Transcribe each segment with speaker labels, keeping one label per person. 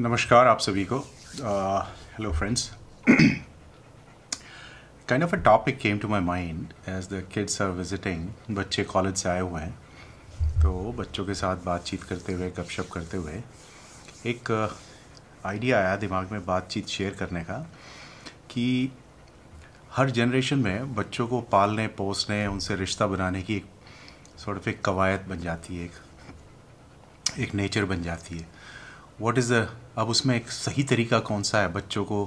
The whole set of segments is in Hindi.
Speaker 1: नमस्कार आप सभी को। Hello friends kind of a topic came to my mind as the kids are visiting बच्चे कॉलेज से आए हुए हैं तो बच्चों के साथ बातचीत करते हुए, गपशप करते हुए एक आइडिया आया दिमाग में बातचीत शेयर करने का कि हर जनरेशन में बच्चों को पालने, पोसने, उनसे रिश्ता बनाने की एक सॉर्ट ऑफ़ एक कवायद बन जाती है, एक एक नेचर बन जाती है। वॉट इज़ द अब उसमें एक सही तरीका कौन सा है? बच्चों को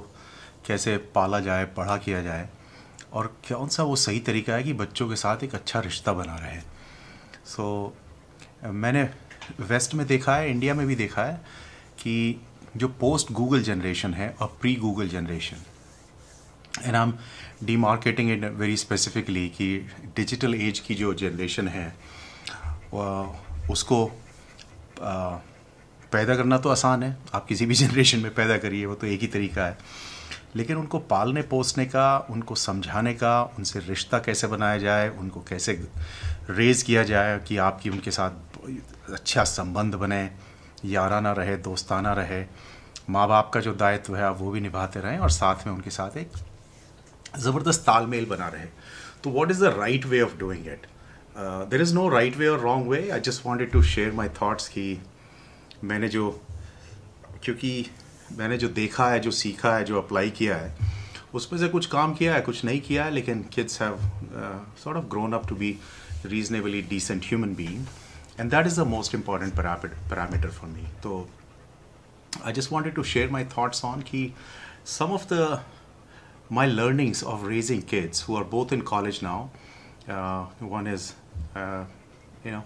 Speaker 1: कैसे पाला जाए पढ़ा किया जाए? और कौन सा वो सही तरीका है कि बच्चों के साथ एक अच्छा रिश्ता बना रहे? सो so, मैंने वेस्ट में देखा है इंडिया में भी देखा है कि जो पोस्ट गूगल जनरेशन है और pre Google generation and I am D marketing it very specifically कि डिजिटल एज की जो जनरेशन है उसको आ, पैदा करना तो आसान है। आप किसी भी जनरेशन में पैदा करिए, वो तो एक ही तरीका है। लेकिन उनको पालने, पोसने का, उनको समझाने का, उनसे रिश्ता कैसे बनाया जाए, उनको कैसे रेज किया जाए कि आपकी उनके साथ अच्छा संबंध बने, याराना रहे, दोस्ताना रहे। माँ बाप का जो दायित्व है वो भी निभाते रहें और साथ में उनके साथ एक ज़बरदस्त तालमेल बना रहे। तो what is the right way of doing it there is no right way और wrong way I just wanted to share my thoughts की मैंने जो क्योंकि मैंने जो देखा है जो सीखा है जो अप्लाई किया है उसमें से कुछ काम किया है कुछ नहीं किया है लेकिन kids have sort of grown up to be reasonably decent human being and that is the most important parameter for me तो I just wanted to share my thoughts on कि some of the of raising kids who are both in college now uh, one is uh, you know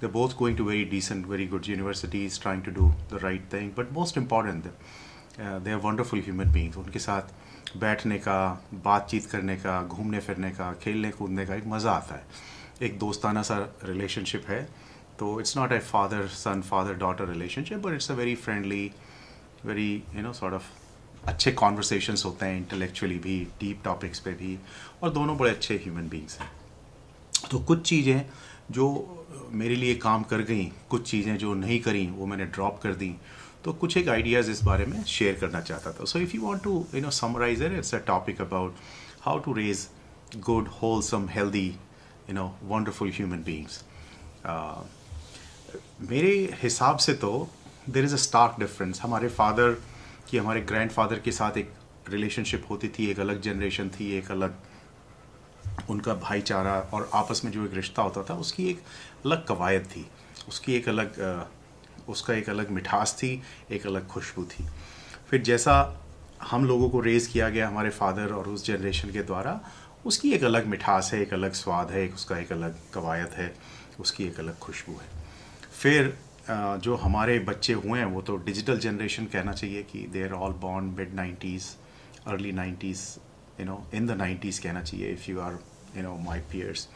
Speaker 1: they're both going to very decent, very good universities, trying to do the right thing. But most important, uh, they are wonderful human beings. उनके साथ बैठने का बातचीत करने का घूमने फिरने का खेलने कूदने का एक मज़ा आता है एक दोस्ताना सा रिलेशनशिप है तो it's not a father son father daughter relationship but it's a very friendly very you know sort of अच्छे कॉन्वर्सेशंस होते हैं इंटेलेक्चुअली भी डीप टॉपिक्स पे भी और दोनों बड़े अच्छे ह्यूमन बींग्स हैं तो कुछ चीज़ें जो मेरे लिए काम कर गई, कुछ चीज़ें जो नहीं करी, वो मैंने ड्रॉप कर दी। तो कुछ एक आइडियाज़ इस बारे में शेयर करना चाहता था। So if you want to you know summarise it it's a topic about how to raise good wholesome healthy you know wonderful human beings मेरे हिसाब से तो there is a stark difference हमारे फादर की, हमारे ग्रैंड फादर के साथ एक रिलेशनशिप होती थी, एक अलग जनरेशन थी, एक अलग उनका भाईचारा और आपस में जो एक रिश्ता होता था, उसकी एक अलग कवायद थी। उसकी एक अलग उसका एक अलग मिठास थी, एक अलग खुशबू थी। फिर जैसा हम लोगों को रेज़ किया गया हमारे फादर और उस जनरेशन के द्वारा, उसकी एक अलग मिठास है, एक अलग स्वाद है, एक उसका एक अलग कवायद है, उसकी एक अलग खुशबू है। फिर जो हमारे बच्चे हुए हैं, वो तो डिजिटल जनरेशन कहना चाहिए कि they are all born mid nineties early nineties you know in the nineties कहना चाहिए if you are you know my peers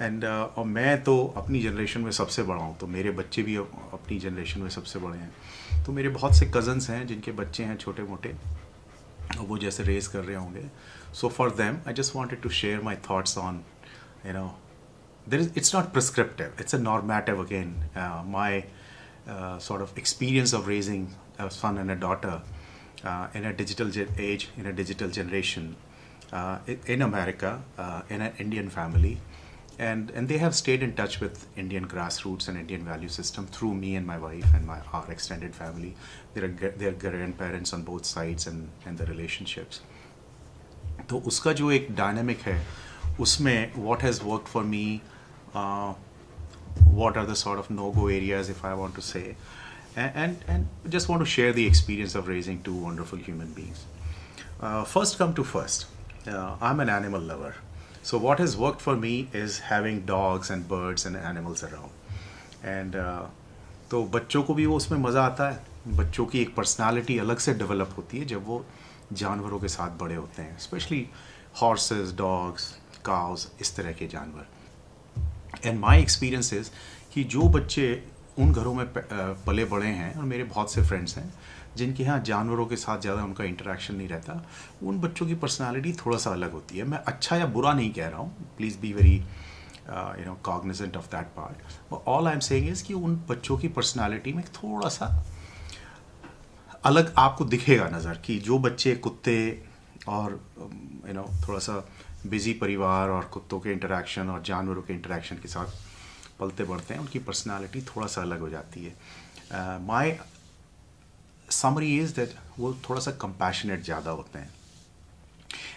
Speaker 1: and और मैं तो अपनी जनरेशन में सबसे बड़ा हूँ तो मेरे बच्चे भी अपनी जनरेशन में सबसे बड़े हैं। तो मेरे बहुत से कज़न्स हैं, जिनके बच्चे हैं छोटे मोटे वो जैसे रेस कर रहे होंगे। So for them I just wanted to share my thoughts on you know there is it's not prescriptive it's a normative again my sort of experience of raising son and a daughter in a digital age in a digital generation in America uh, in an Indian family. And, and they have stayed in touch with Indian grassroots and Indian value system through me and my wife and my our extended family. There are their grandparents on both sides and, and the relationships. तो उसका जो एक डायनेमिक है उसमें what has worked for me, uh, what are the sort of no-go areas if I want to say, and, and, and just want to share the experience of raising two wonderful human beings. Uh, first come to first Uh, I'm an animal lover. So what has worked for me is having dogs and birds and animals around. And uh, तो बच्चों को भी वो उसमें मज़ा आता है बच्चों की एक पर्सनालिटी अलग से डेवलप होती है जब वो जानवरों के साथ बड़े होते हैं स्पेशली हॉर्सेस डॉग्स काउस इस तरह के जानवर एंड माई एक्सपीरियंस इज़ कि जो बच्चे उन घरों में पले बड़े हैं और मेरे बहुत से फ्रेंड्स हैं, जिनके यहाँ जानवरों के साथ ज़्यादा उनका इंटरेक्शन नहीं रहता। उन बच्चों की पर्सनालिटी थोड़ा सा अलग होती है। मैं अच्छा या बुरा नहीं कह रहा हूँ। Please be very you know cognizant of that part all I am saying is कि उन बच्चों की पर्सनालिटी में थोड़ा सा अलग आपको दिखेगा नज़र कि जो बच्चे कुत्ते और यू नो थोड़ा सा बिज़ी परिवार और कुत्तों के इंटरेक्शन और जानवरों के इंटरेक्शन के साथ पलते बढ़ते हैं, उनकी पर्सनैलिटी थोड़ा सा अलग हो जाती है। माय समरी इज़ दैट वो थोड़ा सा कंपैशनेट ज़्यादा होते हैं।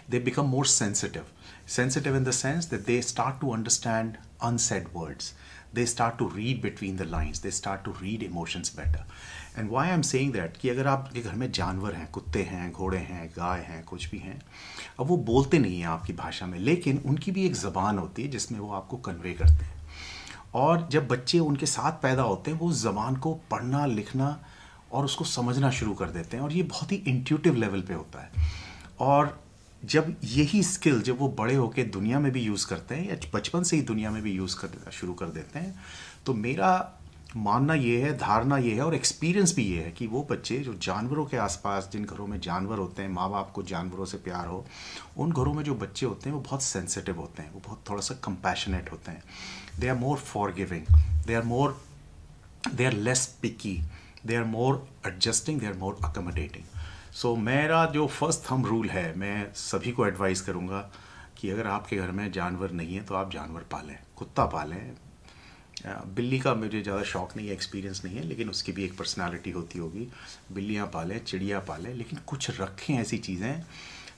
Speaker 1: They become more sensitive sensitive in the sense that they start to understand unsaid words they start to read between the lines they start to read emotions better and why I am saying that कि अगर आपके घर में जानवर हैं, कुत्ते हैं, घोड़े हैं, गाय हैं, कुछ भी हैं, अब वो बोलते नहीं हैं आपकी भाषा में, लेकिन उनकी भी एक जबान होती है जिसमें वो आपको कन्वे करते हैं। और जब बच्चे उनके साथ पैदा होते हैं, वो ज़बान को पढ़ना, लिखना और उसको समझना शुरू कर देते हैं और ये बहुत ही इंट्यूटिव लेवल पे होता है। और जब यही स्किल जब वो बड़े होकर दुनिया में भी यूज़ करते हैं या बचपन से ही दुनिया में भी यूज़ कर शुरू कर देते हैं तो मेरा मानना ये है, धारणा ये है और एक्सपीरियंस भी ये है कि वो बच्चे जो जानवरों के आसपास, जिन घरों में जानवर होते हैं माँ बाप को जानवरों से प्यार हो, उन घरों में जो बच्चे होते हैं, वो बहुत सेंसिटिव होते हैं, वो बहुत थोड़ा सा कंपैशनेट होते हैं। More forgiving they are more they are less picky they are more adjusting they are more accommodating so so, मेरा जो फ़र्स्ट थम रूल है मैं सभी को एडवाइस करूँगा कि अगर आपके घर में जानवर नहीं है तो आप जानवर पालें कुत्ता पालें। बिल्ली का मुझे ज़्यादा शौक नहीं है एक्सपीरियंस नहीं है लेकिन उसकी भी एक पर्सनालिटी होती होगी। बिल्लियाँ पालें चिड़िया पालें लेकिन कुछ रखें ऐसी चीज़ें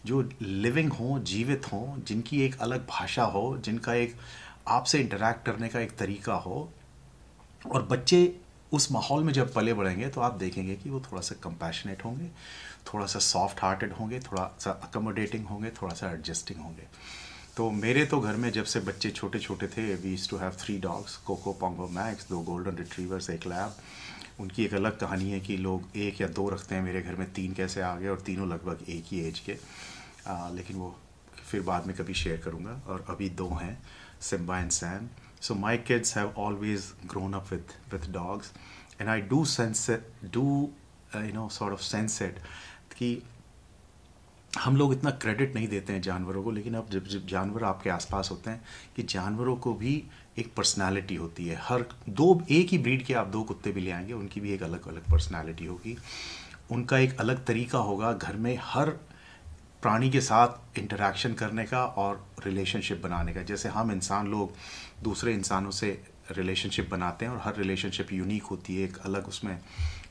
Speaker 1: जो लिविंग हों जीवित हों जिनकी एक अलग भाषा हो जिनका एक आपसे इंटरेक्ट करने का एक तरीका हो और बच्चे उस माहौल में जब पले बढ़ेंगे तो आप देखेंगे कि वो थोड़ा सा कंपैशनेट होंगे थोड़ा सा सॉफ्ट हार्टेड होंगे थोड़ा सा अकोमोडेटिंग होंगे थोड़ा सा एडजस्टिंग होंगे। तो मेरे तो घर में जब से बच्चे छोटे छोटे थे we too have three dogs Coco Pongo Max दो गोल्डन रिट्रीवर्स एक लैब उनकी एक अलग कहानी है कि लोग एक या दो रखते हैं मेरे घर में तीन कैसे आ गए और तीनों लगभग एक ही एज के। आ, लेकिन वो फिर बाद में कभी शेयर करूँगा और अभी दो हैं। Simba and Sam So my kids have always grown up with with dogs, and I do sense it, do uh, you know sort of sense it कि हम लोग इतना क्रेडिट नहीं देते हैं जानवरों को लेकिन अब जब जब जानवर आपके आसपास होते हैं कि जानवरों को भी एक पर्सनालिटी होती है। हर दो एक ही ब्रीड के आप दो कुत्ते भी ले आएँगे उनकी भी एक अलग अलग पर्सनालिटी होगी। उनका एक अलग तरीका होगा। घर में हर प्राणी के साथ इंटरेक्शन करने का और रिलेशनशिप बनाने का। जैसे हम इंसान लोग दूसरे इंसानों से रिलेशनशिप बनाते हैं और हर रिलेशनशिप यूनिक होती है, एक अलग उसमें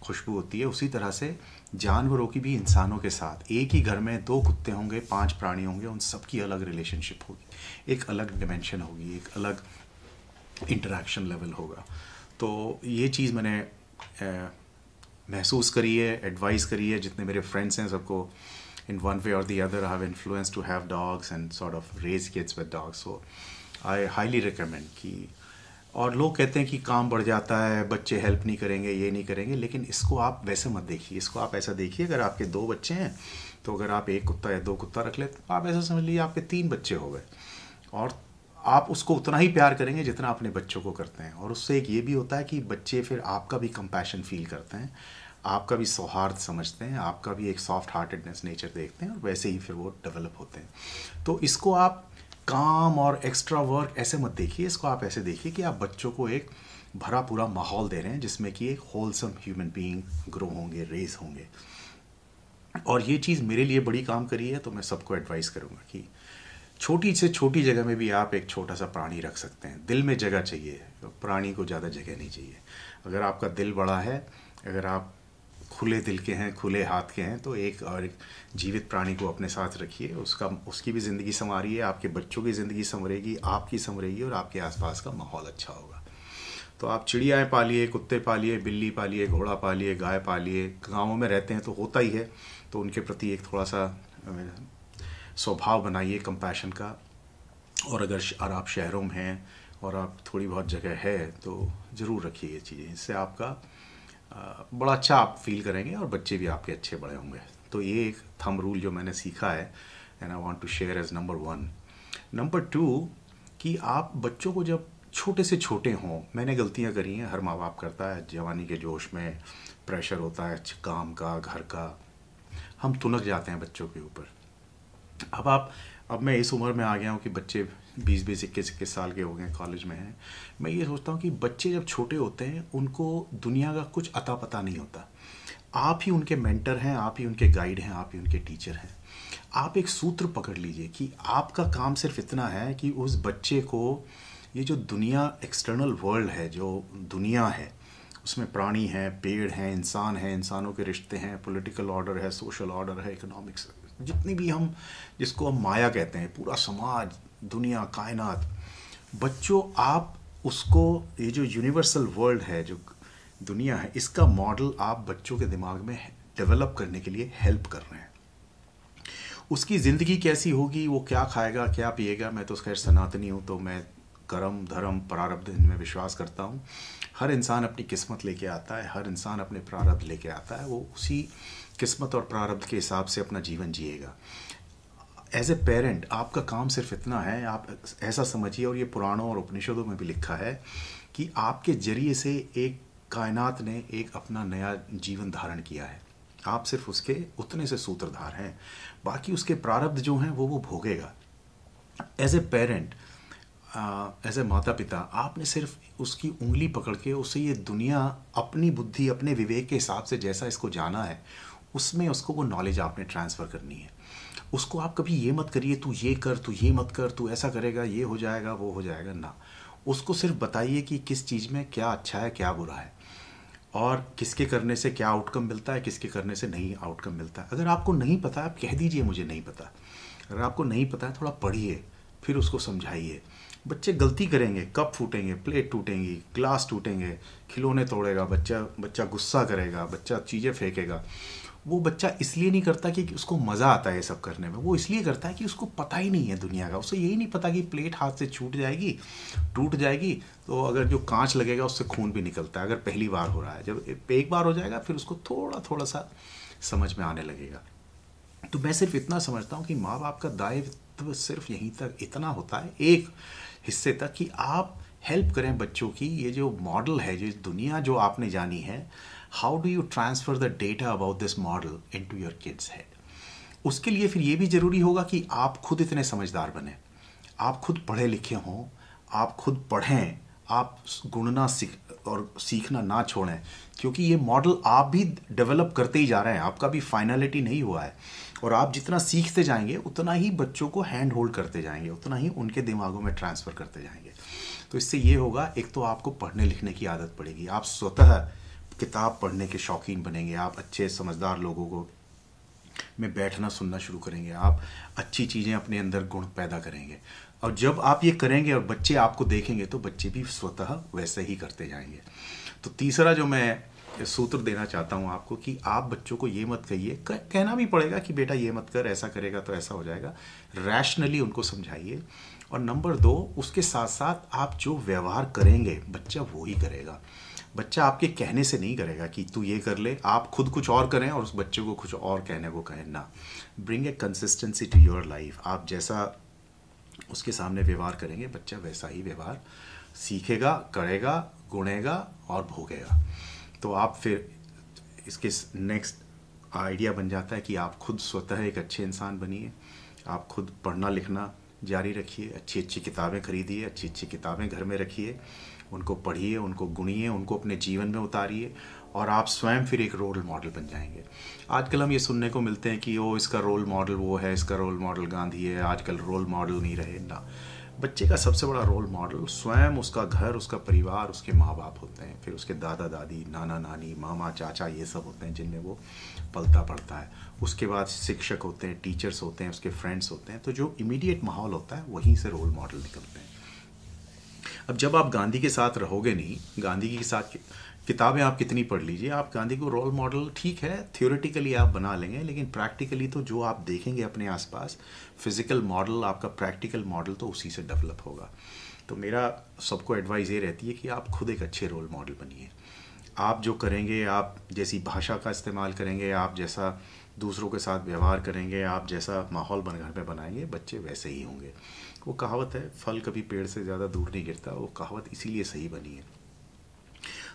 Speaker 1: खुशबू होती है। उसी तरह से जानवरों की भी इंसानों के साथ। एक ही घर में दो कुत्ते होंगे, पाँच प्राणी होंगे, उन सबकी अलग रिलेशनशिप होगी। एक अलग डिमेंशन होगी, एक अलग इंटरेक्शन लेवल होगा। तो ये चीज़ मैंने महसूस करी है एडवाइस करी है। जितने मेरे फ्रेंड्स हैं सबको in one way or the other have influence to have dogs and sort of raise kids with dogs. So, I highly recommend कि, और लोग कहते हैं कि काम बढ़ जाता है, बच्चे हेल्प नहीं करेंगे, ये नहीं करेंगे, लेकिन इसको आप वैसे मत देखिए। इसको आप ऐसा देखिए, अगर आपके दो बच्चे हैं तो अगर आप एक कुत्ता या दो कुत्ता रख लेते तो आप ऐसा समझ लीजिए आपके तीन बच्चे हो गए। और आप उसको उतना ही प्यार करेंगे जितना अपने बच्चों को करते हैं। और उससे एक ये भी होता है कि बच्चे फिर आपका भी कंपैशन फील करते हैं। आपका भी सौहार्द समझते हैं, आपका भी एक सॉफ्ट हार्टेडनेस नेचर देखते हैं और वैसे ही फिर वो डेवलप होते हैं। तो इसको आप काम और एक्स्ट्रा वर्क ऐसे मत देखिए, इसको आप ऐसे देखिए कि आप बच्चों को एक भरा पूरा माहौल दे रहे हैं जिसमें कि एक होलसम ह्यूमन बीइंग ग्रो होंगे रेज होंगे। और ये चीज़ मेरे लिए बड़ी काम करी है तो मैं सबको एडवाइस करूँगा कि छोटी से छोटी जगह में भी आप एक छोटा सा प्राणी रख सकते हैं। दिल में जगह चाहिए, प्राणी को ज़्यादा जगह नहीं चाहिए। अगर आपका दिल बड़ा है, अगर आप खुले दिल के हैं, खुले हाथ के हैं तो एक और एक जीवित प्राणी को अपने साथ रखिए। उसका, उसकी भी ज़िंदगी संवारिए, आपके बच्चों की ज़िंदगी संवरेगी, आपकी संवरेगी और आपके आसपास का माहौल अच्छा होगा। तो आप चिड़ियाएँ पालिए, कुत्ते पालिए, बिल्ली पालिए, घोड़ा पालिए, गाय पालिए, गाँवों में रहते हैं तो होता ही है तो उनके प्रति एक थोड़ा सा स्वभाव बनाइए कंपैशन का। और अगर और आप शहरों में हैं और आप थोड़ी बहुत जगह है तो ज़रूर रखिए ये चीज़ें। इससे आपका बड़ा अच्छा आप फील करेंगे और बच्चे भी आपके अच्छे बड़े होंगे। तो ये एक थम रूल जो मैंने सीखा है and I want to share as number one number two कि आप बच्चों को जब छोटे से छोटे हों, मैंने गलतियाँ करी हैं, हर माँ बाप करता है, जवानी के जोश में प्रेशर होता है काम का, घर का, हम तुनक जाते हैं बच्चों के ऊपर। अब आप, अब मैं इस उम्र में आ गया हूँ कि बच्चे बीस बीस, इक्कीस इक्कीस साल के हो गए कॉलेज में हैं। मैं ये सोचता हूँ कि बच्चे जब छोटे होते हैं, उनको दुनिया का कुछ अता पता नहीं होता। आप ही उनके मेंटर हैं, आप ही उनके गाइड हैं, आप ही उनके टीचर हैं। आप एक सूत्र पकड़ लीजिए कि आपका काम सिर्फ़ इतना है कि उस बच्चे को ये जो दुनिया एक्सटर्नल वर्ल्ड है, जो दुनिया है, उसमें प्राणी हैं, पेड़ हैं, इंसान हैं, इंसानों के रिश्ते हैं पॉलिटिकल ऑर्डर है सोशल ऑर्डर है इकोनॉमिक्स जितनी भी हम जिसको हम माया कहते हैं, पूरा समाज दुनिया, कायनात। बच्चों, आप उसको, ये जो यूनिवर्सल वर्ल्ड है, जो दुनिया है, इसका मॉडल आप बच्चों के दिमाग में डेवलप करने के लिए हेल्प कर रहे हैं। उसकी ज़िंदगी कैसी होगी, वो क्या खाएगा, क्या पिएगा, मैं तो खैर सनातनी हूँ तो मैं कर्म, धर्म, प्रारब्ध इनमें विश्वास करता हूँ। हर इंसान अपनी किस्मत लेके आता है, हर इंसान अपने प्रारब्ध लेके आता है, वो उसी किस्मत और प्रारब्ध के हिसाब से अपना जीवन जिएगा। एज ए पेरेंट आपका काम सिर्फ़ इतना है, आप ऐसा समझिए, और ये पुराणों और उपनिषदों में भी लिखा है कि आपके ज़रिए से एक कायनात ने एक अपना नया जीवन धारण किया है। आप सिर्फ़ उसके उतने से सूत्रधार हैं। बाकी उसके प्रारब्ध जो हैं, वो वो भोगेगा। As a parent as a माता पिता आपने सिर्फ़ उसकी उंगली पकड़ के उसे ये दुनिया अपनी बुद्धि, अपने विवेक के हिसाब से जैसा इसको जाना है, उसमें उसको वो नॉलेज आपने ट्रांसफ़र करनी है। उसको आप कभी ये मत करिए, तू ये कर, तू ये मत कर, तू ऐसा करेगा, ये हो जाएगा, वो हो जाएगा। ना। उसको सिर्फ़ बताइए कि किस चीज़ में क्या अच्छा है, क्या बुरा है। और किसके करने से क्या आउटकम मिलता है, किसके करने से नहीं आउटकम मिलता। है अगर आपको नहीं पता, आप कह दीजिए, मुझे नहीं पता। अगर आपको नहीं पता है, थोड़ा पढ़िए, फिर उसको समझाइए। बच्चे गलती करेंगे, कप फूटेंगे, प्लेट टूटेंगी, ग्लास टूटेंगे, खिलौने तोड़ेगा, बच्चा बच्चा गुस्सा करेगा, बच्चा चीज़ें फेंकेगा। वो बच्चा इसलिए नहीं करता कि उसको मज़ा आता है ये सब करने में। वो इसलिए करता है कि उसको पता ही नहीं है दुनिया का। उसे यही नहीं पता कि प्लेट हाथ से छूट जाएगी, टूट जाएगी तो अगर जो कांच लगेगा उससे खून भी निकलता है, अगर पहली बार हो रहा है। जब एक बार हो जाएगा, फिर उसको थोड़ा थोड़ा सा समझ में आने लगेगा। तो मैं सिर्फ़ इतना समझता हूँ कि माँ बाप का दायित्व सिर्फ़ यहीं तक इतना होता है, एक हिस्से तक कि आप हेल्प करें बच्चों की। ये जो मॉडल है, जो दुनिया जो आपने जानी है how do you transfer the data about this model into your kids head उसके लिए फिर ये भी ज़रूरी होगा कि आप खुद इतने समझदार बने। आप खुद पढ़े लिखे हों, आप खुद पढ़ें, आप गुणना सीख और सीखना ना छोड़ें, क्योंकि ये मॉडल आप भी डेवलप करते ही जा रहे हैं, आपका भी फाइनलिटी नहीं हुआ है। और आप जितना सीखते जाएँगे, उतना ही बच्चों को हैंड होल्ड करते जाएँगे, उतना ही उनके दिमागों में ट्रांसफ़र करते जाएँगे। तो इससे ये होगा, एक तो आपको पढ़ने लिखने की आदत पड़ेगी। आप स्वतः किताब पढ़ने के शौकीन बनेंगे आप, अच्छे समझदार लोगों को। में बैठना, सुनना शुरू करेंगे आप। अच्छी चीज़ें अपने अंदर गुण पैदा करेंगे। और जब आप ये करेंगे और बच्चे आपको देखेंगे तो बच्चे भी स्वतः वैसे ही करते जाएँगे। तो तीसरा जो मैं सूत्र देना चाहता हूँ आपको, कि आप बच्चों को ये मत कहिए कहना भी पड़ेगा कि बेटा ये मत कर, ऐसा करेगा तो ऐसा हो जाएगा। रैशनली उनको समझाइए। और नंबर दो, उसके साथ साथ आप जो व्यवहार करेंगे, बच्चा वो ही करेगा। बच्चा आपके कहने से नहीं करेगा कि तू ये कर ले, आप खुद कुछ और करें और उस बच्चे को कुछ और कहने को कहें। ना। Bring a consistency to your life आप जैसा उसके सामने व्यवहार करेंगे, बच्चा वैसा ही व्यवहार सीखेगा, करेगा, गुणेगा और भोगेगा। तो आप फिर इसके नेक्स्ट आइडिया बन जाता है कि आप खुद स्वतः एक अच्छे इंसान बनिए। आप खुद पढ़ना लिखना जारी रखिए अच्छी अच्छी किताबें खरीदिए अच्छी अच्छी किताबें घर में रखिए। उनको पढ़िए, उनको गुणिए, उनको अपने जीवन में उतारिए और आप स्वयं फिर एक रोल मॉडल बन जाएँगे। आजकल हम ये सुनने को मिलते हैं कि ओ इसका रोल मॉडल वो है, इसका रोल मॉडल गांधी है, आजकल रोल मॉडल नहीं रहे। ना। बच्चे का सबसे बड़ा रोल मॉडल स्वयं उसका घर, उसका परिवार, उसके माँ बाप होते हैं। फिर उसके दादा दादी नाना नानी मामा, चाचा ये सब होते हैं जिनमें वो पलता पड़ता है। उसके बाद शिक्षक होते हैं टीचर्स होते हैं, उसके फ्रेंड्स होते हैं। तो जो इमीडिएट माहौल होता है, वहीं से रोल मॉडल निकलते हैं। अब जब आप गांधी के साथ रहोगे नहीं, गांधी के साथ किताबें आप कितनी पढ़ लीजिए, आप गांधी को रोल मॉडल ठीक है थियोरेटिकली आप बना लेंगे, लेकिन प्रैक्टिकली तो जो आप देखेंगे अपने आसपास फ़िज़िकल मॉडल आपका प्रैक्टिकल मॉडल तो उसी से डेवलप होगा। तो मेरा सबको एडवाइस ये रहती है कि आप खुद एक अच्छे रोल मॉडल बनिए। आप जो करेंगे, आप जैसी भाषा का इस्तेमाल करेंगे, आप जैसा दूसरों के साथ व्यवहार करेंगे, आप जैसा माहौल बन, घर में बनाएँगे, बच्चे वैसे ही होंगे। वो कहावत है, फल कभी पेड़ से ज़्यादा दूर नहीं गिरता, वो कहावत इसीलिए सही बनी है।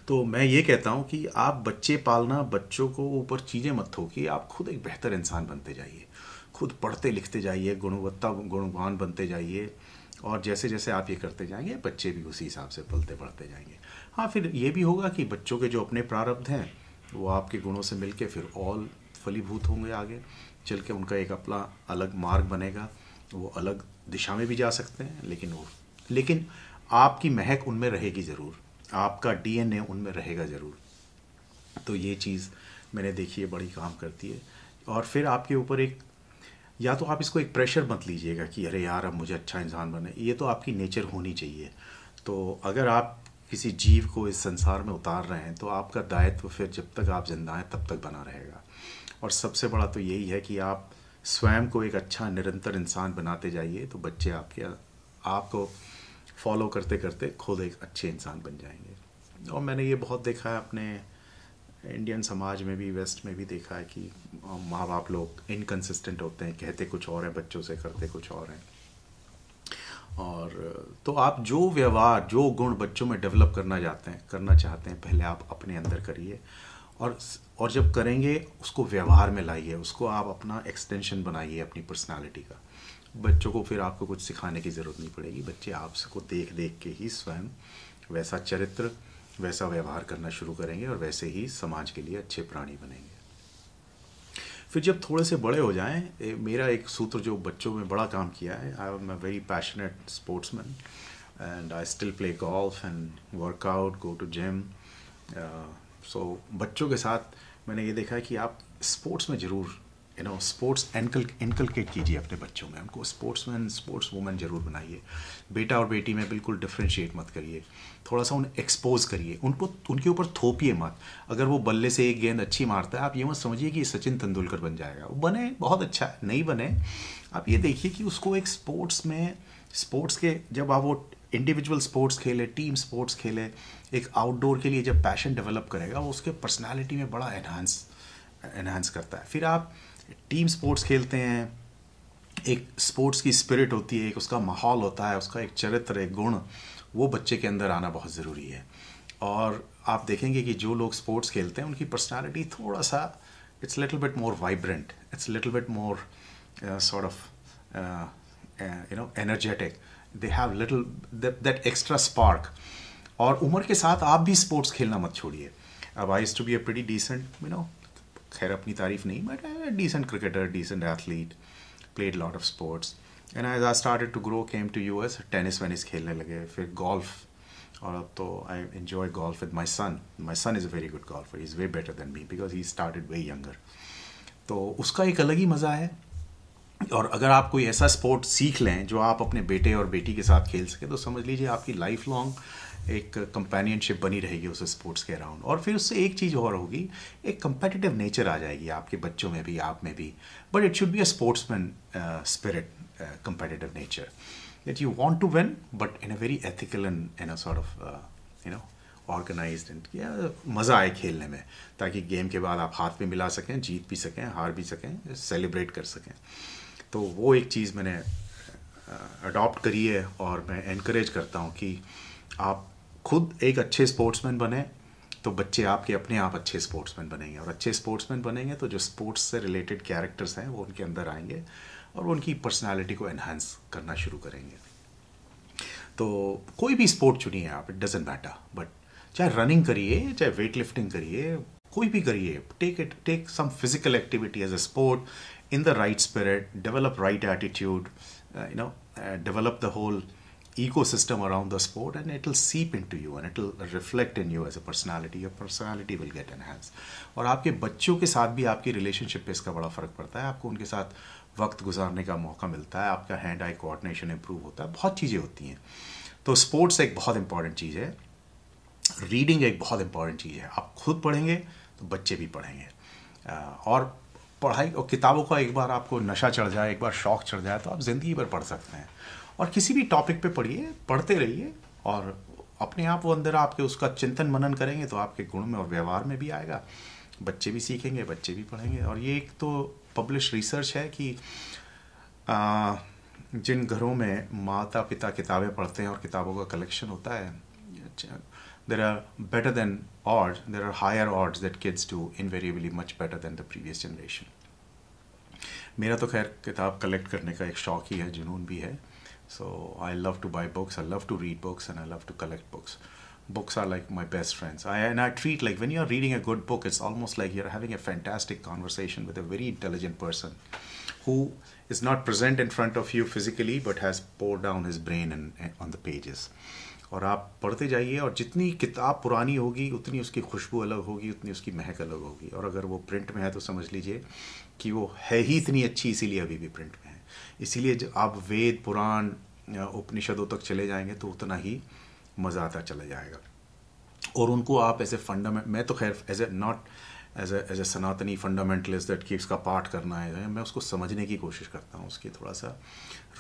Speaker 1: तो मैं ये कहता हूँ कि आप बच्चे पालना, बच्चों को ऊपर चीज़ें मत थोकी, आप खुद एक बेहतर इंसान बनते जाइए। खुद पढ़ते लिखते जाइए, गुणवत्ता, गुणवान बनते जाइए, और जैसे जैसे आप ये करते जाएँगे, बच्चे भी उसी हिसाब से पलते बढ़ते जाएँगे। हाँ फिर ये भी होगा कि बच्चों के जो अपने प्रारब्ध हैं, वो आपके गुणों से मिलके फिर और फलीभूत होंगे आगे। चल के उनका एक अपना अलग मार्ग बनेगा, वो अलग दिशा में भी जा सकते हैं, लेकिन वो लेकिन आपकी महक उनमें रहेगी ज़रूर। आपका डीएनए उनमें रहेगा ज़रूर। तो ये चीज़ मैंने देखी है, बड़ी काम करती है। और फिर आपके ऊपर एक या तो आप इसको एक प्रेशर मत लीजिएगा कि, अरे यार, अब मुझे अच्छा इंसान बने ये तो आपकी नेचर होनी चाहिए। तो अगर आप किसी जीव को इस संसार में उतार रहे हैं तो आपका दायित्व फिर जब तक आप ज़िंदा हैं, तब तक बना रहेगा। और सबसे बड़ा तो यही है कि आप स्वयं को एक अच्छा निरंतर इंसान बनाते जाइए तो बच्चे आपके, आपको फॉलो करते करते खुद एक अच्छे इंसान बन जाएँगे। और मैंने ये बहुत देखा है अपने इंडियन समाज में भी वेस्ट में भी देखा है कि माँ बाप लोग इनकन्सिस्टेंट होते हैं, कहते कुछ और हैं, बच्चों से करते कुछ और हैं। और तो आप जो व्यवहार, जो गुण बच्चों में डेवलप करना चाहते हैं, करना चाहते हैं, पहले आप अपने अंदर करिए। और और जब करेंगे, उसको व्यवहार में लाइए, उसको आप अपना एक्सटेंशन बनाइए अपनी पर्सनालिटी का। बच्चों को फिर आपको कुछ सिखाने की ज़रूरत नहीं पड़ेगी। बच्चे आपको देख देख के ही स्वयं वैसा चरित्र, वैसा व्यवहार करना शुरू करेंगे और वैसे ही समाज के लिए अच्छे प्राणी बनेंगे। फिर जब थोड़े से बड़े हो जाएँ मेरा एक सूत्र जो बच्चों में बड़ा काम किया है I am a very passionate sportsman and I still play golf and workout go to gym so so, बच्चों के साथ मैंने ये देखा कि आप स्पोर्ट्स में ज़रूर यू नो स्पोर्ट्स एनकल इनकलकेट कीजिए अपने बच्चों में। उनको स्पोर्ट्स मैन स्पोर्ट्स वूमेन ज़रूर बनाइए। बेटा और बेटी में बिल्कुल डिफ्रेंशिएट मत करिए। थोड़ा सा उन्हें एक्सपोज करिए। उनको उनके ऊपर थोपिए मत। अगर वो बल्ले से एक गेंद अच्छी मारता है आप ये मत समझिए कि सचिन तेंदुलकर बन जाएगा। वो बने बहुत अच्छा नहीं बने आप ये देखिए कि उसको एक स्पोर्ट्स में स्पोर्ट्स के, जब आप वो इंडिविजुअल स्पोर्ट्स खेले टीम स्पोर्ट्स खेले, एक आउटडोर के लिए जब पैशन डेवलप करेगा, वो उसके पर्सनैलिटी में बड़ा एनहांस एनहांस करता है। फिर आप टीम स्पोर्ट्स खेलते हैं, एक स्पोर्ट्स की स्पिरिट होती है, एक उसका माहौल होता है, उसका एक चरित्र, एक गुण, वो बच्चे के अंदर आना बहुत ज़रूरी है। और आप देखेंगे कि जो लोग स्पोर्ट्स खेलते हैं, उनकी पर्सनालिटी थोड़ा सा it's little bit more vibrant it's little bit more sort of you know energetic they have little that extra spark और उम्र के साथ आप भी स्पोर्ट्स खेलना मत छोड़िए। अब I to be a pretty decent you know खैर अपनी तारीफ़ नहीं but decent cricketer decent athlete played lot of sports and I I started to grow came to U S tennis Venice खेलने लगे, फिर गोल्फ और अब तो I enjoy golf with my son my son is a very good golfer is way better than me because he started way younger तो उसका एक अलग ही मज़ा है। और अगर आप कोई ऐसा स्पोर्ट सीख लें जो आप अपने बेटे और बेटी के साथ खेल सकें तो समझ लीजिए आपकी लाइफ लॉन्ग एक कंपेनियनशिप बनी रहेगी उस स्पोर्ट्स के अराउंड और फिर उससे एक चीज़ और होगी, एक कंपेटिटिव नेचर आ जाएगी आपके बच्चों में भी, आप में भी। But it should be a sportsman spirit competitive nature that you want to win but in a very ethical and in a sort of you know organize and मज़ा आए खेलने में, ताकि गेम के बाद आप हाथ भी मिला सकें, जीत भी सकें, हार भी सकें सेलिब्रेट कर सकें। तो वो एक चीज़ मैंने अडॉप्ट करी है और मैं इनक्रेज करता हूँ कि आप खुद एक अच्छे स्पोर्ट्समैन बने तो बच्चे आपके अपने आप अच्छे स्पोर्ट्समैन बनेंगे। और अच्छे स्पोर्ट्समैन बनेंगे तो जो स्पोर्ट्स से रिलेटेड कैरेक्टर्स हैं, वो उनके अंदर आएँगे और उनकी पर्सनालिटी को एनहांस करना शुरू करेंगे। तो कोई भी स्पोर्ट चुनिए आप इट डजेंट मैटर बट चाहे रनिंग करिए, चाहे वेट लिफ्टिंग करिए कोई भी करिए। Take it take some physical activity as a sport in the right spirit develop right attitude you know develop the whole eco ecosystem around the sport and it will seep into you and it will reflect in you as a personality. Your personality will get enhanced. और आपके बच्चों के साथ भी आपकी रिलेशनशिप पे इसका बड़ा फ़र्क पड़ता है। आपको उनके साथ वक्त गुजारने का मौका मिलता है। आपका हैंड आई कोऑर्डिनेशन इंप्रूव होता है। बहुत चीज़ें होती हैं। तो स्पोर्ट्स एक बहुत इंपॉर्टेंट चीज़ है। रीडिंग एक बहुत इंपॉर्टेंट चीज़ है। आप खुद पढ़ेंगे तो बच्चे भी पढ़ेंगे। और पढ़ाई और किताबों का एक बार आपको नशा चढ़ जाए एक बार शौक चढ़ जाए तो आप ज़िंदगी भर पढ़ सकते हैं। और किसी भी टॉपिक पे पढ़िए पढ़ते रहिए और अपने आप वो अंदर आपके उसका चिंतन मनन करेंगे तो आपके गुण में और व्यवहार में भी आएगा। बच्चे भी सीखेंगे बच्चे भी पढ़ेंगे। और ये एक तो पब्लिश रिसर्च है कि आ, जिन घरों में माता पिता किताबें पढ़ते हैं और किताबों का कलेक्शन होता है There are better than odds there are higher odds that kids do invariably much better than the previous generation मेरा तो खैर किताब कलेक्ट करने का एक शौक ही है जुनून भी है So I love to buy books, I love to read books, and I love to collect books. books are like my best friends I, and i treat like when you're reading a good book it's almost like you're having a fantastic conversation with a very intelligent person who is not present in front of you physically but has poured down his brain in, on the pages और आप पढ़ते जाइए और जितनी किताब पुरानी होगी, उतनी उसकी खुशबू अलग होगी, उतनी उसकी महक अलग होगी। और अगर वो प्रिंट में है तो समझ लीजिए कि वो है ही इतनी अच्छी, इसीलिए अभी भी प्रिंट में है। इसीलिए जब आप वेद, पुराण उपनिषदों तक चले जाएँगे तो उतना ही मज़ा आता चला जाएगा। और उनको आप ऐसे फंडामेंट मैं तो खैर as a not as as a Sanatani fundamentalist that कि इसका पाठ करना है मैं उसको समझने की कोशिश करता हूँ उसकी थोड़ा सा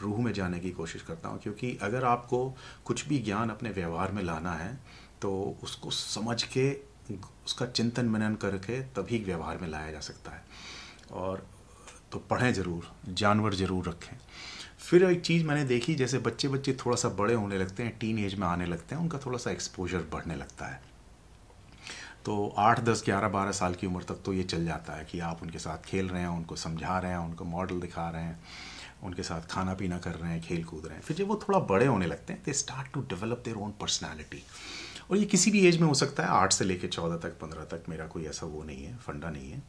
Speaker 1: रूह में जाने की कोशिश करता हूँ क्योंकि अगर आपको कुछ भी ज्ञान अपने व्यवहार में लाना है तो उसको समझ के उसका चिंतन मनन करके तभी व्यवहार में लाया जा सकता है और तो पढ़ें ज़रूर जानवर ज़रूर रखें फिर एक चीज़ मैंने देखी जैसे बच्चे बच्चे थोड़ा सा बड़े होने लगते हैं टीन एज में आने लगते हैं उनका थोड़ा सा एक्सपोजर बढ़ने लगता है तो आठ, दस, ग्यारह, बारह साल की उम्र तक तो ये चल जाता है कि आप उनके साथ खेल रहे हैं, उनको समझा रहे हैं, उनको मॉडल दिखा रहे हैं, उनके साथ खाना पीना कर रहे हैं खेल कूद रहे हैं। फिर जब वो थोड़ा बड़े होने लगते हैं they start to develop their own personality और ये किसी भी एज में हो सकता है, आठ से लेकर चौदह तक, पंद्रह तक मेरा कोई ऐसा वो नहीं है, फंडा नहीं है।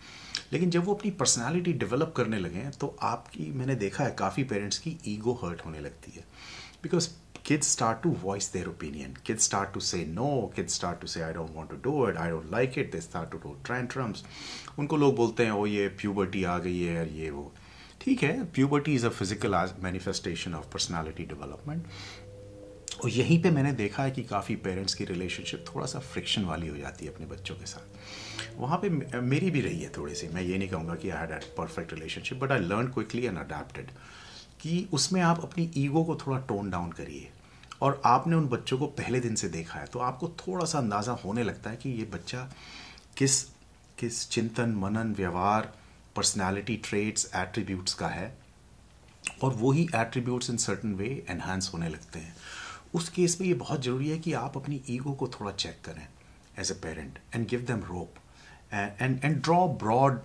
Speaker 1: लेकिन जब वो अपनी पर्सनैलिटी डेवलप करने लगे तो आपकी, मैंने देखा है, काफ़ी पेरेंट्स की ईगो हर्ट होने लगती है। Because kids start to voice their opinion. Kids start to say no. Kids start to say, I don't want to do it. I don't like it. They start to do tantrums. उनको लोग बोलते हैं, ओ, ये प्यूबर्टी आ गई है ये वो ठीक है puberty is a physical manifestation of personality development और यहीं पे मैंने देखा है कि काफ़ी पेरेंट्स की रिलेशनशिप थोड़ा सा फ्रिक्शन वाली हो जाती है अपने बच्चों के साथ वहाँ पे मेरी भी रही है थोड़ी सी मैं ये नहीं कहूँगा कि I had perfect relationship but I learn quickly and adapted कि उसमें आप अपनी ईगो को थोड़ा टोन डाउन करिए। और आपने उन बच्चों को पहले दिन से देखा है तो आपको थोड़ा सा अंदाज़ा होने लगता है कि ये बच्चा किस किस चिंतन, मनन, व्यवहार पर्सनैलिटी ट्रेड्स एट्रीब्यूट्स का है। और वही attributes in certain way enhance होने लगते हैं। उस केस में ये बहुत ज़रूरी है कि आप अपनी ईगो को थोड़ा चेक करें as a parent and give them rope and and draw broad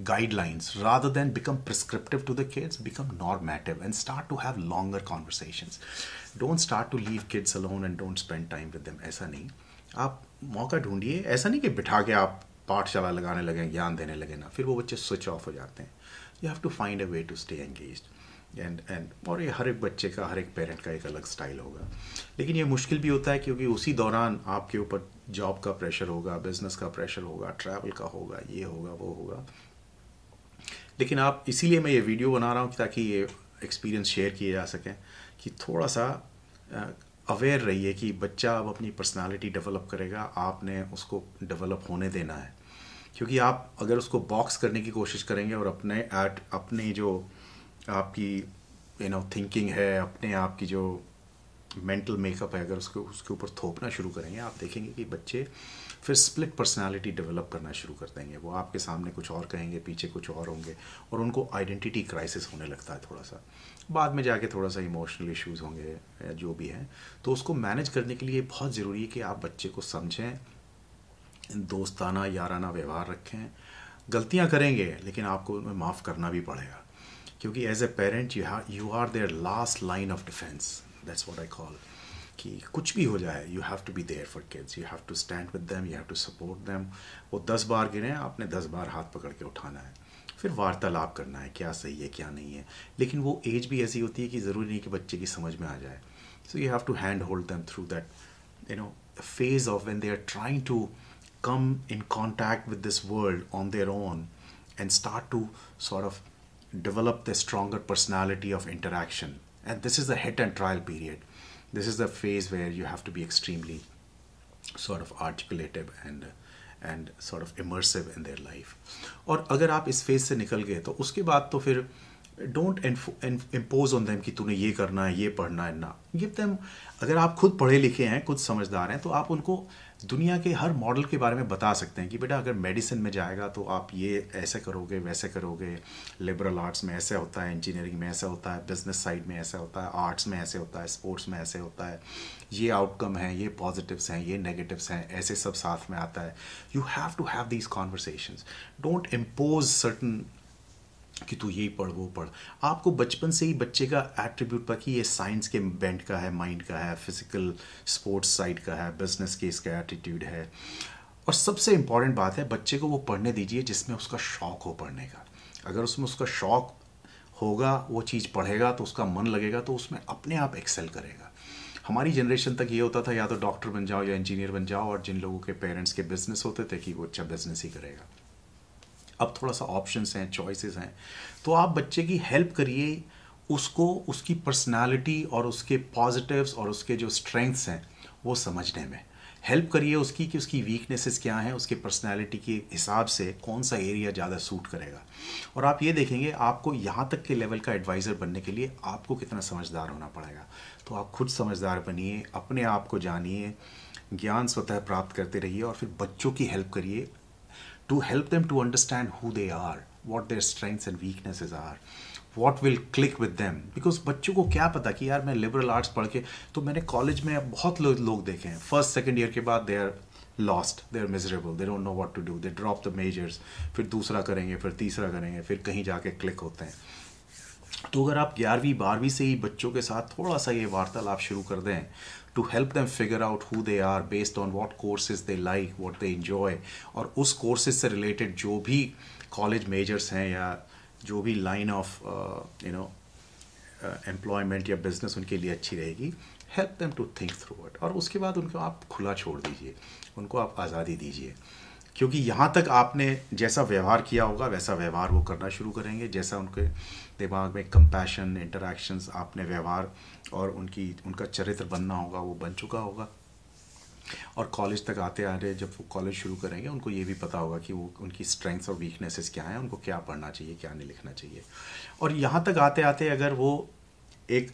Speaker 1: guidelines. Rather than become prescriptive to the kids, become normative and start to have longer conversations. Don't start to leave kids alone and don't spend time with them. ऐसा नहीं। आप मौका ढूंढिए। ऐसा नहीं कि बिठा के आप पाठशाला लगाने लगे, ज्ञान देने लगे ना। फिर वो बच्चे स्विच ऑफ़ हो जाते हैं। You have to find a way to stay engaged and and और ये हर एक बच्चे का, हर एक पेरेंट का एक अलग स्टाइल होगा। लेकिन ये मुश्किल भी होता है क्योंकि उसी दौरान आपके ऊपर जॉब का प्रेशर होगा बिज़नेस का प्रेशर होगा ट्रैवल का होगा, ये होगा, वो होगा। लेकिन आप इसीलिए मैं ये वीडियो बना रहा हूँ ताकि ये एक्सपीरियंस शेयर किए जा सकें कि थोड़ा सा अवेयर रहिए कि बच्चा अब अपनी पर्सनालिटी डेवलप करेगा, आपने उसको डेवलप होने देना है। क्योंकि आप अगर उसको बॉक्स करने की कोशिश करेंगे और अपने एट अपने जो आपकी यू नो थिंकिंग है, अपने आप की जो मेंटल मेकअप है, अगर उसको, उसके ऊपर थोपना शुरू करेंगे, आप देखेंगे कि बच्चे फिर स्प्लिट पर्सनालिटी डेवलप करना शुरू कर देंगे। वो आपके सामने कुछ और कहेंगे, पीछे कुछ और होंगे और उनको आइडेंटिटी क्राइसिस होने लगता है थोड़ा सा बाद में जाके थोड़ा सा इमोशनल इश्यूज़ होंगे, जो भी हैं। तो उसको मैनेज करने के लिए बहुत ज़रूरी है कि आप बच्चे को समझें, दोस्ताना, याराना व्यवहार रखें। गलतियाँ करेंगे, लेकिन आपको उनमें माफ़ करना भी पड़ेगा। क्योंकि as a parent you are their last line of defence that's what I call कि कुछ भी हो जाए you have to be there for kids you have to stand with them you have to support them वो दस बार गिरे हैं आपने दस बार हाथ पकड़ के उठाना है फिर वार्तालाप करना है, क्या सही है, क्या नहीं है लेकिन वो एज भी ऐसी होती है कि ज़रूरी नहीं कि बच्चे की समझ में आ जाए so you have to hand hold them through that you know phase of when they are trying to come in contact with this world on their own and start to sort of develop the stronger personality of interaction. And this is the hit and trial period. This is the phase where you have to be extremely sort of articulative and and sort of immersive in their life. और अगर आप इस फेज से निकल गए तो उसके बाद तो फिर डोंट इम्पोज ऑन देम कि तूने ये करना है, ये पढ़ना है, ना। गिव देम अगर आप खुद पढ़े लिखे हैं, खुद समझदार हैं तो आप उनको दुनिया के हर मॉडल के बारे में बता सकते हैं कि, बेटा, अगर मेडिसिन में जाएगा तो आप ये ऐसे करोगे, वैसे करोगे। लिबरल आर्ट्स में ऐसे होता है इंजीनियरिंग में ऐसा होता है बिज़नेस साइड में ऐसा होता है आर्ट्स में ऐसे होता है स्पोर्ट्स में ऐसे होता है। ये आउटकम है, ये पॉजिटिव्स हैं, ये नेगेटिव्स हैं, ऐसे सब साथ में आता है। You have to have these conversation don't impose certain कि तू यही पढ़, वो पढ़। आपको बचपन से ही बच्चे का एट्रीब्यूट पर कि ये साइंस के बेंट का है माइंड का है फ़िज़िकल स्पोर्ट्स साइड का है बिज़नेस के इसका एटीट्यूड है। और सबसे इंपॉर्टेंट बात है, बच्चे को वो पढ़ने दीजिए जिसमें उसका शौक हो पढ़ने का। अगर उसमें उसका शौक होगा, वो चीज़ पढ़ेगा तो उसका मन लगेगा तो उसमें अपने आप एक्सेल करेगा। हमारी जनरेशन तक ये होता था, या तो डॉक्टर बन जाओ, या इंजीनियर बन जाओ, और जिन लोगों के पेरेंट्स के बिज़नेस होते थे कि वो अच्छा बिज़नेस ही करेगा। अब थोड़ा सा ऑप्शंस हैं चॉइसेस हैं। तो आप बच्चे की हेल्प करिए, उसको, उसकी पर्सनालिटी और उसके पॉजिटिव्स और उसके जो स्ट्रेंथ्स हैं, वो समझने में। हेल्प करिए उसकी कि उसकी वीकनेसेस क्या हैं, उसके पर्सनालिटी के हिसाब से कौन सा एरिया ज़्यादा सूट करेगा। और आप ये देखेंगे, आपको यहाँ तक के लेवल का एडवाइज़र बनने के लिए आपको कितना समझदार होना पड़ेगा। तो आप खुद समझदार बनिए, अपने आप को जानिए, ज्ञान स्वतः प्राप्त करते रहिए और फिर बच्चों की हेल्प करिए to help them to understand who they are, what their strengths and weaknesses are. What will click with them because बच्चों को क्या पता कि यार मैं लिबरल आर्ट्स पढ़ के तो मैंने कॉलेज में बहुत लोग लोग देखे हैं फ़र्स्ट सेकेंड ईयर के बाद they are lost they are miserable they don't know what to do they drop the majors फिर दूसरा करेंगे फिर तीसरा करेंगे फिर कहीं जाके क्लिक होते हैं तो अगर आप ग्यारहवीं बारहवीं से ही बच्चों के साथ थोड़ा सा ये वार्तालाप शुरू कर दें to help them figure out who they are based on what courses they like what they enjoy और उस कोर्सेज से रिलेटेड जो भी कॉलेज मेजर्स हैं या जो भी line of you know employment या बिज़नेस उनके लिए अच्छी रहेगी help them to think through it और उसके बाद उनको आप खुला छोड़ दीजिए, उनको आप आज़ादी दीजिए। क्योंकि यहाँ तक आपने जैसा व्यवहार किया होगा, वैसा व्यवहार वो करना शुरू करेंगे। जैसा उनके दिमाग में कंपैशन इंटरेक्शंस आपने व्यवहार और उनकी, उनका चरित्र बनना होगा, वो बन चुका होगा। और कॉलेज तक आते आ रहे जब वो कॉलेज शुरू करेंगे, उनको ये भी पता होगा कि वो, उनकी स्ट्रेंथ्स और वीकनेसेस क्या हैं, उनको क्या पढ़ना चाहिए, क्या नहीं लिखना चाहिए। और यहाँ तक आते आते अगर वो एक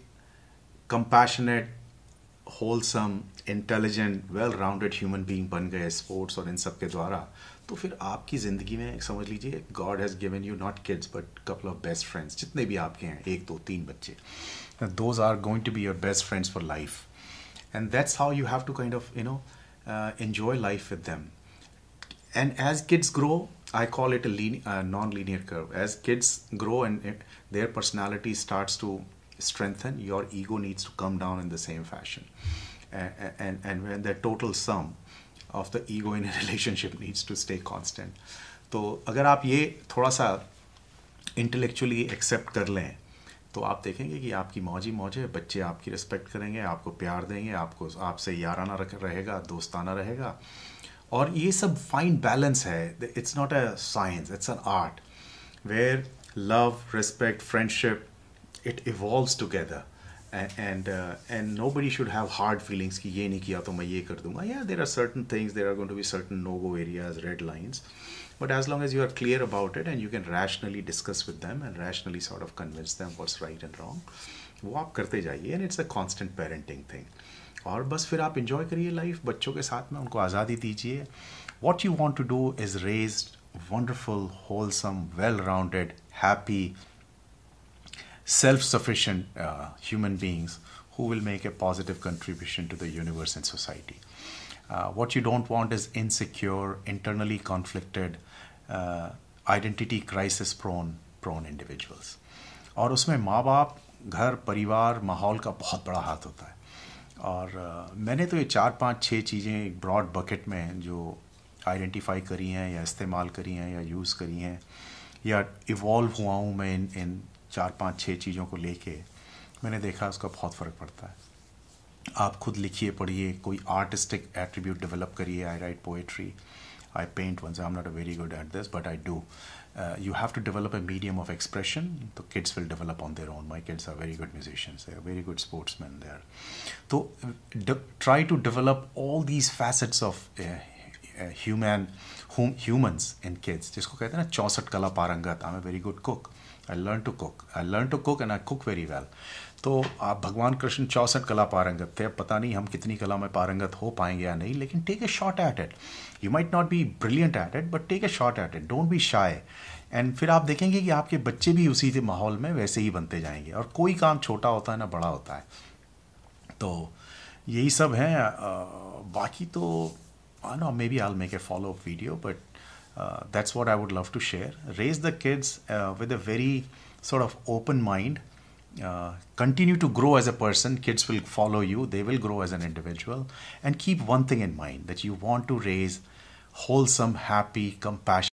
Speaker 1: compassionate wholesome intelligent well rounded human being बन गए स्पोर्ट्स और इन सब के द्वारा तो फिर आपकी ज़िंदगी में, समझ लीजिए God has given you not kids but couple of best friends जितने भी आपके हैं, एक, दो, तीन बच्चे those are going to be your best friends for life and that's how you have to kind of you know enjoy life with them and as kids grow I call it non linear curve as kids grow and their personality start to strengthen your ego needs to come down in the same fashion And, and, when the total sum of the ego in a relationship needs to stay constant. तो अगर आप ये थोड़ा सा इंटेलेक्चुअली एक्सेप्ट कर लें तो आप देखेंगे कि आपकी मौजी मौज है बच्चे आपकी रिस्पेक्ट करेंगे आपको प्यार देंगे आपको आपसे याराना रख रहेगा दोस्ताना रहेगा। और ये सब फाइन बैलेंस है। It's not a science it's an art where love respect friendship it evolves together and uh, and nobody should have hard feelings कि ये नहीं किया तो मैं ये कर दूंगा yeah there are certain things there are going to be certain no-go areas red lines but as long as you are clear about it and you can rationally discuss with them and rationally sort of convince them what's right and wrong वो आप करते जाइए and it's a constant parenting thing और बस फिर आप enjoy करिए life बच्चों के साथ में उनको आज़ादी दीजिए what you want to do is raised wonderful wholesome well-rounded happy self sufficient uh, human beings who will make a positive contribution to the universe and society. Uh, what you don't want is insecure, internally conflicted, uh, identity crisis prone prone individuals. और उसमें माँ बाप घर परिवार माहौल का बहुत बड़ा हाथ होता है और uh, मैंने तो ये चार पाँच छः चीज़ें एक ब्रॉड बकेट में जो आइडेंटिफाई करी हैं या इस्तेमाल करी हैं या यूज़ करी हैं या इवॉल्व हुआ हूँ मैं इन इन चार पाँच छह चीज़ों को लेके मैंने देखा उसका बहुत फ़र्क पड़ता है। आप खुद लिखिए, पढ़िए, कोई आर्टिस्टिक एट्रीब्यूट डेवलप करिए I write poetry I paint once I am not a very good at this but I do you have to develop a medium of expression तो kids will develop on their own my kids are very good musician they are very good sports man they are तो try to develop all these facets of hum, humans in kids. जिसको कहते हैं ना चौसठ कला पारंगत। I am very good cook I learn to cook I learn to cook and I cook very well तो आप भगवान कृष्ण चौंसठ कला पारंगत थे। अब पता नहीं हम कितनी कला में पारंगत हो पाएँगे या नहीं लेकिन take a shot at it you might not be brilliant at it but take a shot at it don't be shy and फिर आप देखेंगे कि आपके बच्चे भी उसी के माहौल में वैसे ही बनते जाएँगे। और कोई काम छोटा होता है ना बड़ा होता है। तो यही सब हैं। बाकी तो I know maybe I'll make a follow-up video, but uh, that's what I would love to share. Raise the kids uh, with a very sort of open mind. Uh, continue to grow as a person. Kids will follow you. They will grow as an individual. And keep one thing in mind that you want to raise wholesome, happy, compassionate.